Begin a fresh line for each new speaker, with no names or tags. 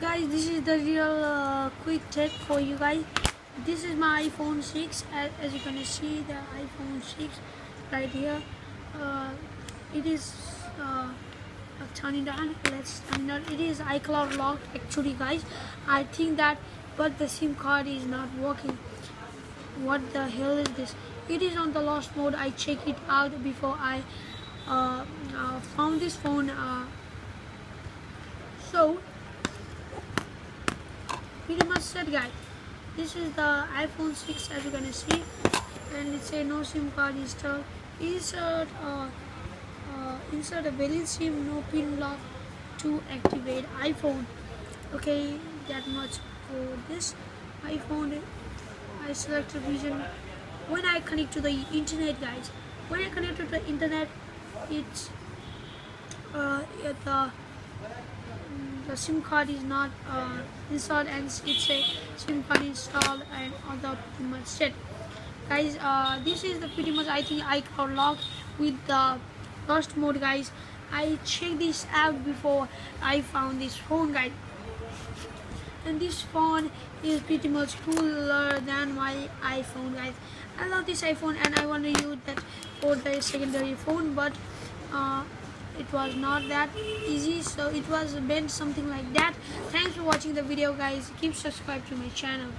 guys this is the real uh, quick tip for you guys. This is my iphone 6 as, as you can see the iphone 6 right here. Uh, it is uh, turning down let's turn it it is icloud locked actually guys. I think that but the sim card is not working. What the hell is this? It is on the lost mode. I check it out before i uh, uh, found this phone uh, so pretty much said guys this is the iphone 6 as you can see and it's a no sim card installed. Insert uh, uh, insert a valid sim no pin lock to activate iphone. Okay that much for this iphone. I select vision when i connect to the internet guys when i connect to the internet it's uh, the the SIM card is not uh, installed and it's a SIM card installed and all the pretty much set. Guys uh, this is the pretty much I think iCloud lock with the lost mode guys. I checked this app before I found this phone guys. And this phone is pretty much cooler than my iPhone guys. I love this iPhone and I want to use that for the secondary phone but uh, it was not that easy so it was bent something like that. Thanks for watching the video guys. Keep subscribe to my channel